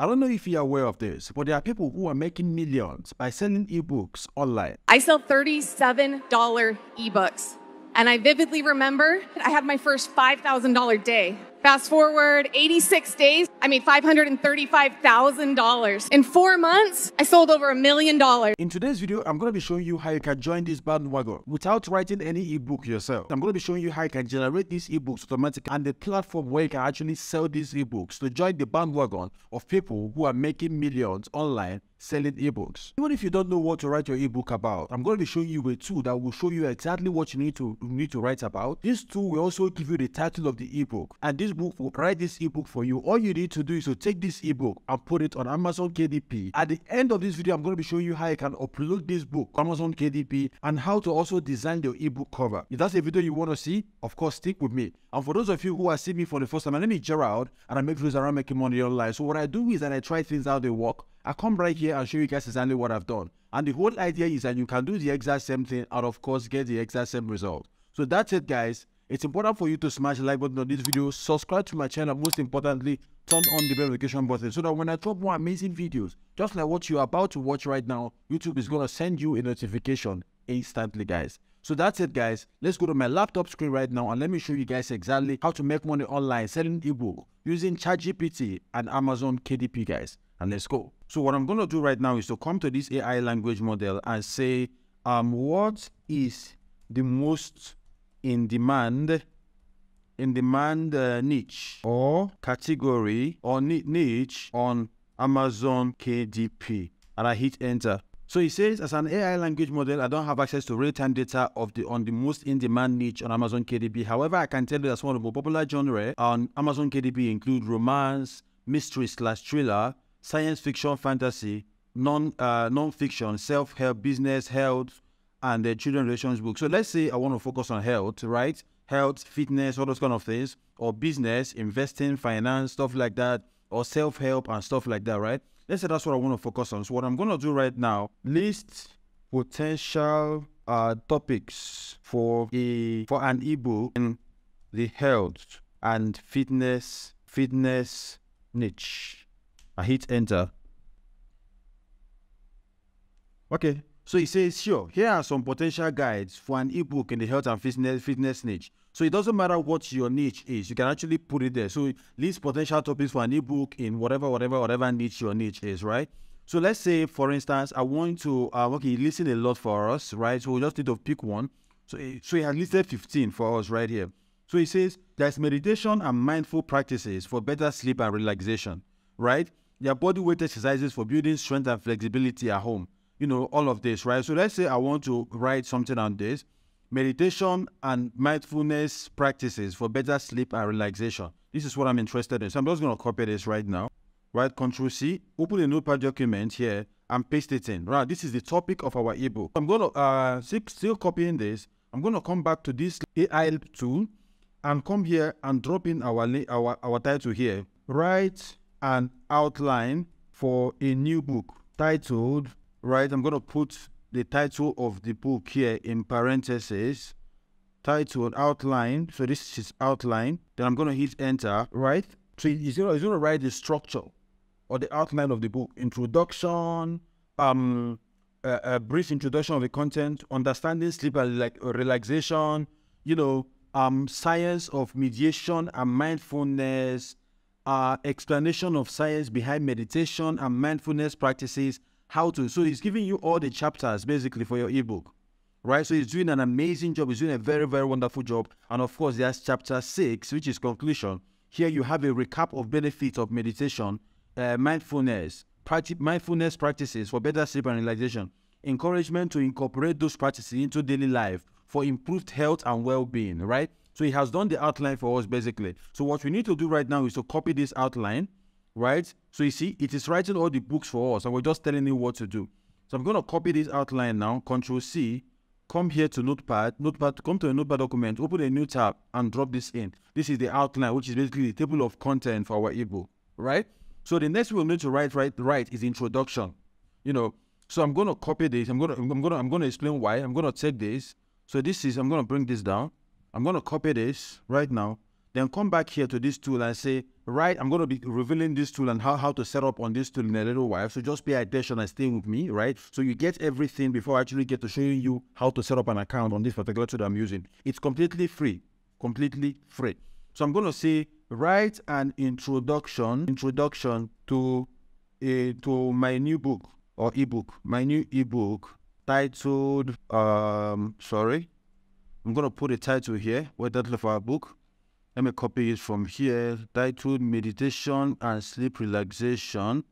I don't know if you're aware of this, but there are people who are making millions by selling ebooks online. I sell $37 ebooks. And I vividly remember I had my first $5,000 day. Fast forward 86 days, I made $535,000. In four months, I sold over a million dollars. In today's video, I'm going to be showing you how you can join this bandwagon without writing any ebook yourself. I'm going to be showing you how you can generate these ebooks automatically and the platform where you can actually sell these ebooks to join the bandwagon of people who are making millions online selling ebooks. Even if you don't know what to write your ebook about, I'm going to be showing you a tool that will show you exactly what you need to need to write about. This tool will also give you the title of the ebook, and this book will write this ebook for you. All you need to do is to take this ebook and put it on Amazon KDP. At the end of this video, I'm going to be showing you how you can upload this book Amazon KDP and how to also design your ebook cover. If that's a video you want to see, of course, stick with me. And for those of you who are seeing me for the first time, my name is Gerald, and I make videos around making money online. So what I do is that I try things out, they work. I come right here and show you guys exactly what I've done. And the whole idea is that you can do the exact same thing and of course get the exact same result. So that's it guys. It's important for you to smash the like button on this video, subscribe to my channel, most importantly, turn on the notification button so that when I drop more amazing videos, just like what you're about to watch right now, YouTube is going to send you a notification instantly guys. So that's it guys. Let's go to my laptop screen right now and let me show you guys exactly how to make money online selling ebook using ChatGPT and Amazon KDP guys. And let's go. So what I'm going to do right now is to come to this AI language model and say, um, what is the most in demand in demand uh, niche or category or niche on Amazon KDP and I hit enter. So he says as an AI language model, I don't have access to real-time data of the on the most in-demand niche on Amazon KDP. However, I can tell you that one of the more popular genre on Amazon KDP include romance, mystery slash thriller, science fiction, fantasy, non uh, non-fiction, self-help, business, health, and the children relations book. So let's say I want to focus on health, right? Health, fitness, all those kind of things, or business, investing, finance, stuff like that, or self-help and stuff like that, right? Let's say that's what I want to focus on. So what I'm going to do right now, list potential uh, topics for a for an ebook in the health and fitness fitness niche. I hit enter. Okay, so he says, sure, here are some potential guides for an ebook in the health and fitness, fitness niche. So it doesn't matter what your niche is, you can actually put it there. So list potential topics for an ebook in whatever, whatever, whatever niche your niche is, right? So let's say, for instance, I want to, uh, okay, listen a lot for us, right? So we just need to pick one. So, so he has listed 15 for us right here. So he says, there's meditation and mindful practices for better sleep and relaxation, right? There are body weight exercises for building strength and flexibility at home you know, all of this, right? So let's say I want to write something on this meditation and mindfulness practices for better sleep and relaxation. This is what I'm interested in. So I'm just going to copy this right now. Right, Control C, open a notepad document here and paste it in. Right, this is the topic of our ebook. I'm going to, uh, still copying this. I'm going to come back to this AI tool and come here and drop in our, our, our title here. Write an outline for a new book titled right, I'm going to put the title of the book here in parentheses, title outline. So this is outline. Then I'm going to hit enter, right? So it's going to write the structure or the outline of the book, introduction, um, a, a brief introduction of the content, understanding sleep and like relaxation, you know, um, science of mediation and mindfulness, uh, explanation of science behind meditation and mindfulness practices, how to. So he's giving you all the chapters basically for your ebook, right? So he's doing an amazing job. He's doing a very, very wonderful job. And of course, there's chapter six, which is conclusion. Here you have a recap of benefits of meditation, uh, mindfulness, practi- mindfulness practices for better sleep and relaxation, encouragement to incorporate those practices into daily life for improved health and well-being, right? So he has done the outline for us basically. So what we need to do right now is to copy this outline right? So you see, it is writing all the books for us and we're just telling you what to do. So I'm going to copy this outline now, Control C, come here to Notepad, Notepad, come to a Notepad document, open a new tab and drop this in. This is the outline, which is basically the table of content for our ebook, right? So the next we'll need to write, right, write is introduction, you know. So I'm going to copy this. I'm going to, I'm going to, I'm going to explain why. I'm going to take this. So this is, I'm going to bring this down. I'm going to copy this right now. Then come back here to this tool and say, right, I'm going to be revealing this tool and how, how to set up on this tool in a little while. So just pay attention and stay with me, right? So you get everything before I actually get to showing you how to set up an account on this particular tool I'm using. It's completely free, completely free. So I'm going to say, write an introduction, introduction to a, to my new book or ebook, my new ebook titled, um, sorry, I'm going to put a title here, what title of our book let me copy it from here, titled Meditation and Sleep Relaxation.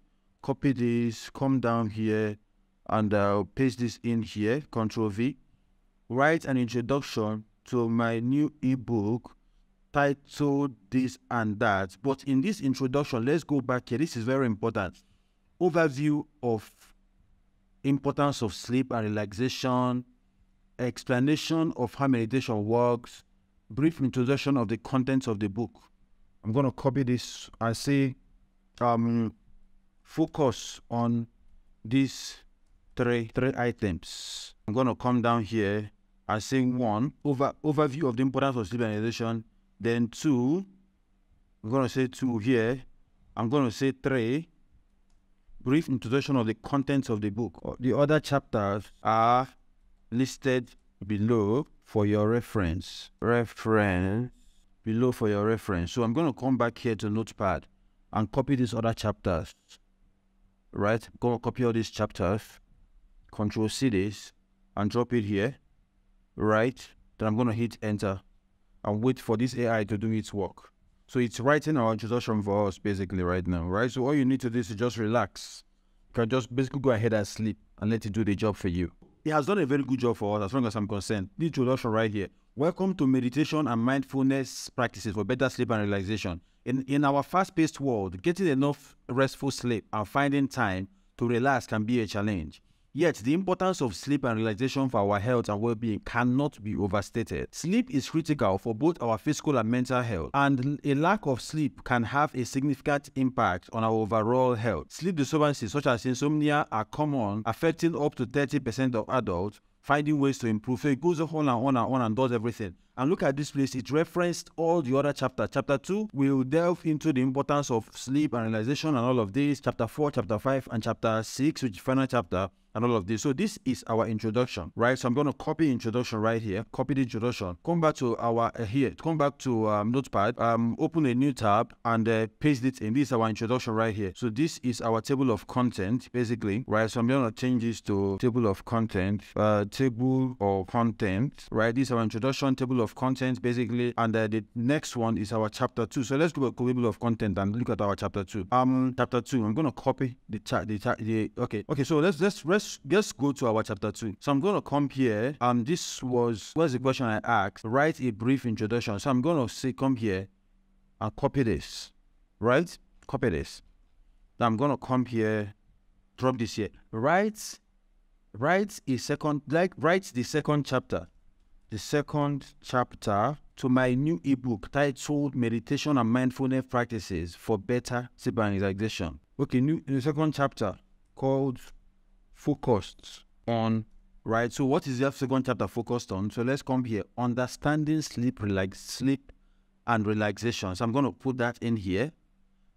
Copy this, come down here, and I'll paste this in here, Control V. Write an introduction to my new ebook titled this and that. But in this introduction, let's go back here. This is very important. Overview of importance of sleep and relaxation, explanation of how meditation works, brief introduction of the contents of the book. I'm going to copy this and say, um, focus on these three three items. I'm going to come down here and say one over overview of the importance of sleep and meditation. Then two, I'm going to say two here. I'm going to say three. Brief introduction of the contents of the book. The other chapters are listed below for your reference. Reference below for your reference. So I'm going to come back here to Notepad and copy these other chapters. Right? Go copy all these chapters. Control C this and drop it here. Right? Then I'm going to hit enter and wait for this AI to do its work. So it's writing our introduction for us basically right now, right? So all you need to do is just relax. You can just basically go ahead and sleep and let it do the job for you. He has done a very good job for us as long as I'm concerned. The introduction right here. Welcome to meditation and mindfulness practices for better sleep and relaxation. In, in our fast-paced world, getting enough restful sleep and finding time to relax can be a challenge. Yet, the importance of sleep and relaxation for our health and well being cannot be overstated. Sleep is critical for both our physical and mental health, and a lack of sleep can have a significant impact on our overall health. Sleep disturbances such as insomnia are common, affecting up to 30% of adults, finding ways to improve. So it goes on and on and on and does everything. And look at this place, it referenced all the other chapter. Chapter 2 will delve into the importance of sleep and realization and all of this. Chapter 4, chapter 5, and chapter 6, which is final chapter, and all of this. So this is our introduction, right? So I'm going to copy introduction right here, copy the introduction, come back to our uh, here, come back to um, Notepad, um, open a new tab and uh, paste it in. This is our introduction right here. So this is our table of content, basically, right? So I'm going to change this to table of content, uh, table of content, right? This is our introduction, table of content, basically, and uh, the next one is our chapter two. So let's go to table of content and look at our chapter two. Um, chapter two. I'm to copy the chat, the, the okay, okay. So let's let's let's let's go to our chapter two. So I'm to come here. Um, this was what's the question I asked? Write a brief introduction. So I'm to say come here and copy this, right? Copy this. Now I'm to come here, drop this here. Write, write a second, like write the second chapter, the second chapter to my new ebook titled Meditation and Mindfulness Practices for Better Sleep and Relaxation. Okay, new in the second chapter called focused on, right? So what is the second chapter focused on? So let's come here. Understanding sleep, relax, sleep and relaxation. So I'm going to put that in here,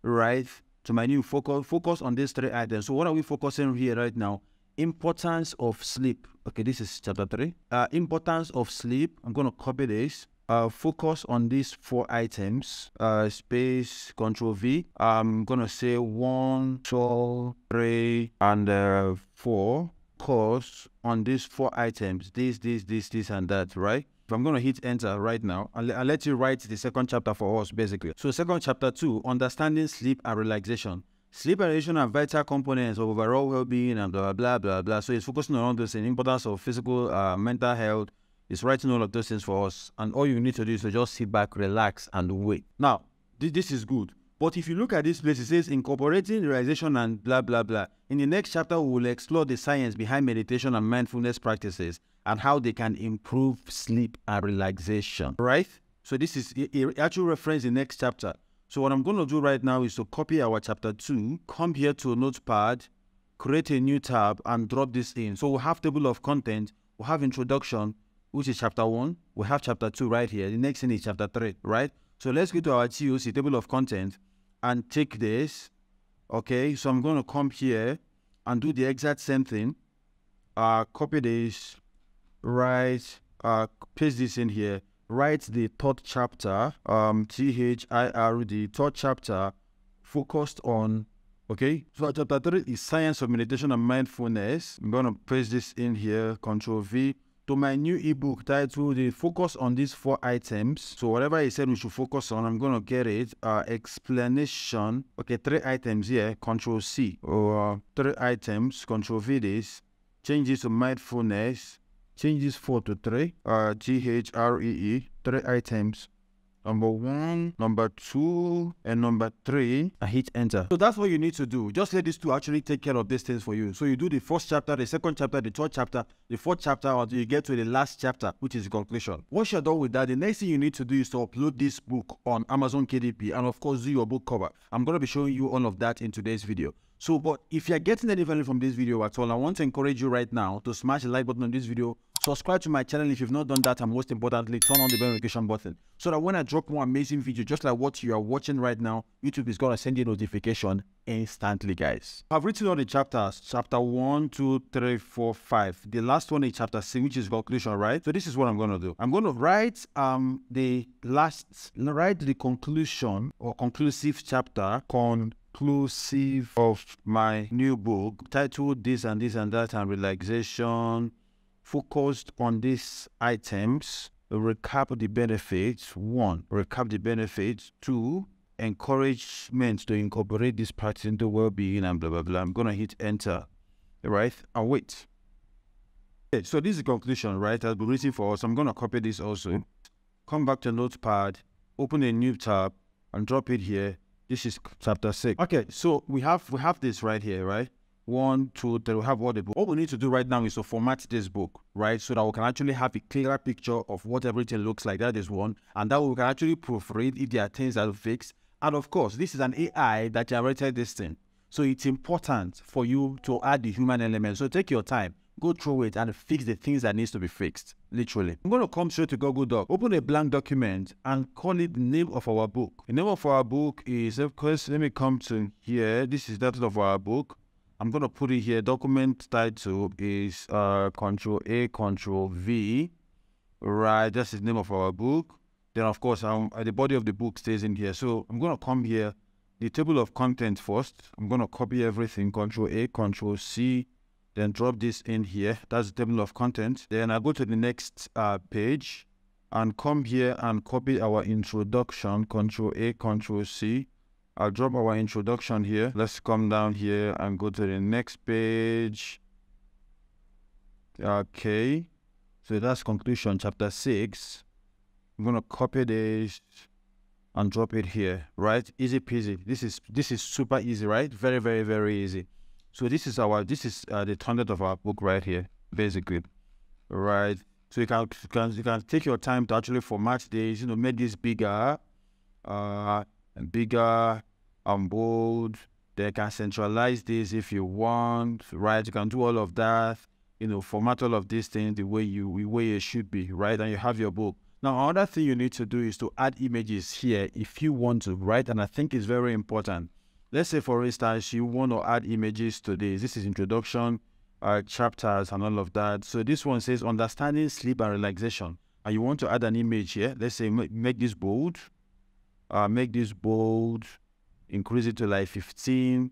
right? To my new focus, focus on these three items. So what are we focusing here right now? Importance of sleep. Okay, this is chapter three. Uh, importance of sleep. I'm going to copy this uh, focus on these four items. Uh, space control V. I'm gonna say one, two, three, and uh, four. Course on these four items. This, this, this, this, and that. Right. If I'm going to hit enter right now, I'll, I'll, let you write the second chapter for us, basically. So second chapter two, understanding sleep and relaxation. Sleep and relaxation are vital components of overall well-being and blah, blah, blah, blah. So it's focusing on all this, the importance of physical, uh, mental health, it's writing all of those things for us. And all you need to do is to just sit back, relax, and wait. Now, th this is good. But if you look at this place, it says incorporating realization and blah, blah, blah. In the next chapter, we will explore the science behind meditation and mindfulness practices and how they can improve sleep and relaxation. Right? So this is actual reference in the next chapter. So what I'm going to do right now is to copy our chapter 2, come here to a Notepad, create a new tab, and drop this in. So we'll have table of content, we'll have introduction, which is chapter 1. We have chapter 2 right here. The next thing is chapter 3, right? So let's go to our TOC, table of content, and take this. Okay, so I'm going to come here and do the exact same thing. Uh, copy this, right, uh, paste this in here, write the third chapter, um, T-H-I-R, the third chapter, focused on Okay, so chapter 3 is Science of Meditation and Mindfulness. I'm going to paste this in here, Control V. To my new ebook titled the Focus on these four items. So whatever I said we should focus on, I'm going to get it. Uh, explanation. Okay, three items here, Control C. Or uh, three items, Control V this. Change this to mindfulness. Change this 4 to 3. Uh, T-H-R-E-E. -E, three items number one, number two, and number three, I hit enter. So that's what you need to do. Just let these two actually take care of these things for you. So you do the first chapter, the second chapter, the third chapter, the fourth chapter, until you get to the last chapter, which is the conclusion. Once you're done with that, the next thing you need to do is to upload this book on Amazon KDP and of course do your book cover. I'm going to be showing you all of that in today's video. So, but if you're getting any value from this video at all, I want to encourage you right now to smash the like button on this video, subscribe to my channel if you've not done that, and most importantly, turn on the bell notification button so that when I drop more amazing video just like what you are watching right now, YouTube is going to send you a notification instantly, guys. I've written all the chapters, chapter 1, 2, 3, 4, 5. The last one is chapter 6, which is conclusion, right? So this is what I'm going to do. I'm going to write um the last, write the conclusion or conclusive chapter, con inclusive of my new book titled this and this and that and relaxation focused on these items recap the benefits one recap the benefits two encouragement to incorporate this practice into well-being and blah blah blah. I'm gonna hit enter right? And wait. Okay, so this is the conclusion right? I've been written for us. I'm gonna copy this also. Come back to notepad open a new tab and drop it here this is chapter six. Okay, so we have we have this right here, right? One, two, three. We have all the book. All we need to do right now is to format this book, right? So that we can actually have a clearer picture of what everything looks like. That is one, and that we can actually proofread if there are things that are fixed. And of course, this is an AI that generated this thing. So it's important for you to add the human element. So take your time go through it and fix the things that needs to be fixed literally. I'm going to come straight to google doc. Open a blank document and call it the name of our book. The name of our book is of course let me come to here. This is the title of our book. I'm going to put it here. Document title is uh control a control v. Right that's the name of our book. Then of course um, the body of the book stays in here. So i'm going to come here. The table of contents first. I'm going to copy everything. Control a control c then drop this in here. That's the table of contents. Then I go to the next uh, page and come here and copy our introduction, Control A, Control C. I'll drop our introduction here. Let's come down here and go to the next page. Okay. So that's conclusion, chapter 6. I'm going to copy this and drop it here, right? Easy peasy. This is this is super easy, right? Very, very, very easy. So this is our this is uh, the content of our book right here, basically, right? So you can, you can you can take your time to actually format this, you know, make this bigger, uh, and bigger and bold. They can centralize this if you want, right? You can do all of that, you know, format all of these things the way you the way it should be, right? And you have your book. Now, another thing you need to do is to add images here if you want to, right? And I think it's very important. Let's say, for instance, you want to add images to this. This is introduction, uh, chapters, and all of that. So this one says understanding sleep and relaxation. And you want to add an image here. Let's say make this bold. Uh, make this bold. Increase it to like 15,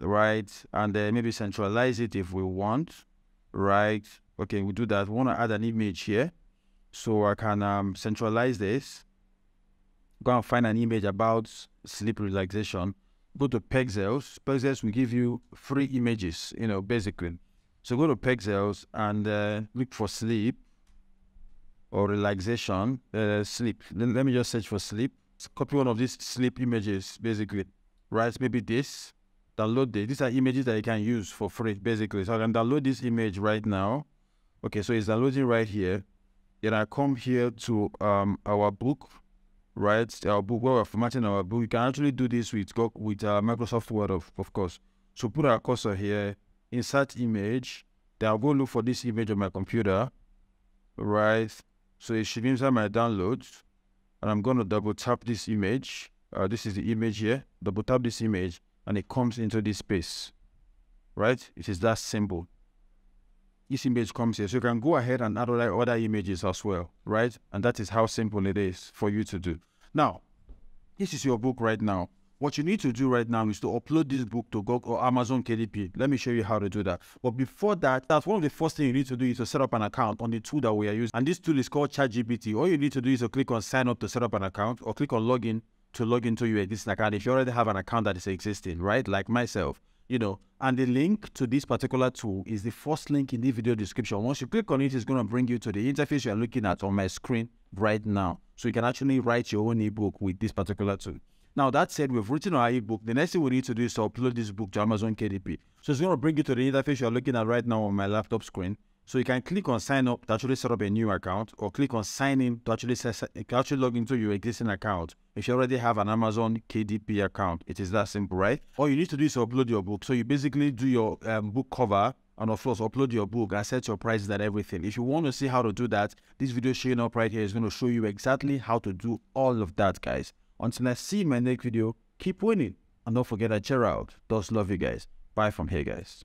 right? And then maybe centralize it if we want, right? Okay, we do that. We want to add an image here. So I can um, centralize this. Go and find an image about sleep relaxation go to Pexels. Pexels will give you free images, you know, basically. So go to Pexels and uh, look for sleep or relaxation, uh, sleep. Let, me just search for sleep. Copy one of these sleep images, basically. Right, maybe this. Download this. These are images that you can use for free, basically. So I can download this image right now. Okay, so it's downloading right here. Then I come here to um, our book right? Our book, where we're formatting our book, you can actually do this with with uh, Microsoft Word, of, of course. So put our cursor here, insert image. Then I'll go look for this image on my computer, right? So it should be inside my downloads. and I'm going to double tap this image. Uh, this is the image here. Double tap this image and it comes into this space, right? It is that simple. This image comes here. So you can go ahead and add other, other images as well, right? And that is how simple it is for you to do. Now, this is your book right now. What you need to do right now is to upload this book to Google or Amazon KDP. Let me show you how to do that. But before that, that's one of the first things you need to do is to set up an account on the tool that we are using. And this tool is called ChatGPT. All you need to do is to click on sign up to set up an account or click on login to log into your existing account. If you already have an account that is existing, right? Like myself, you know, and the link to this particular tool is the first link in the video description. Once you click on it, it's going to bring you to the interface you're looking at on my screen right now. So you can actually write your own ebook with this particular tool. Now, that said, we've written our ebook. The next thing we need to do is to upload this book to Amazon KDP. So it's going to bring you to the interface you're looking at right now on my laptop screen. So you can click on sign up to actually set up a new account or click on sign in to actually, set, actually log into your existing account. If you already have an Amazon KDP account, it is that simple, right? All you need to do is upload your book. So you basically do your um, book cover and of course upload your book and set your prices and everything. If you want to see how to do that, this video showing up right here is going to show you exactly how to do all of that, guys. Until I see my next video, keep winning. And don't forget that out. Those love you guys. Bye from here, guys.